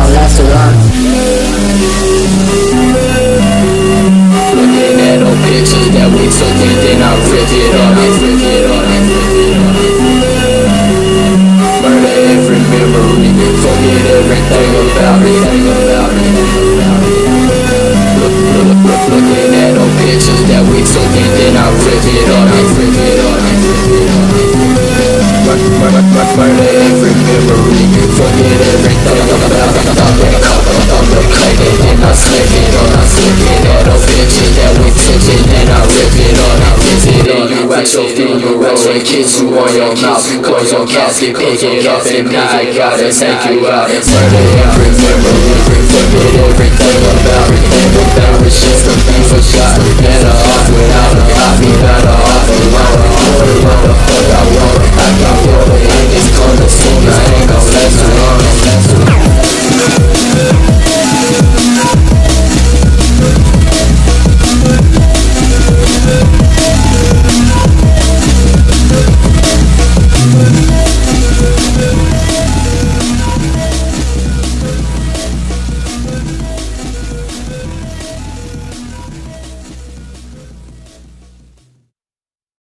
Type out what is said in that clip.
don't last too long. Looking at old pictures that we took and then I rip it up, I ripped it up, I ripped it up. Murder every memory, forget everything about it. like fifteen-year-olds kids who on your mouth, cause your casket, pick it up and I gotta take you out and turn it out. Remember everything about it.